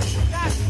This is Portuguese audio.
Chugaste.